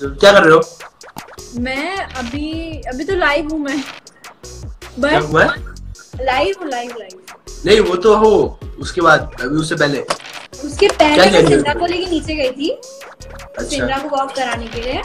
क्या कर रहे हो? मैं अभी अभी तो लाइव हूँ मैं। बस। बट लाइव हूँ लाइव लाइव नहीं वो तो हो उसके बाद अभी उससे पहले। उसके पहले मैं सिंड्रा को लेके नीचे गई थी। अच्छा। सिंड्रा को वॉक कराने के लिए।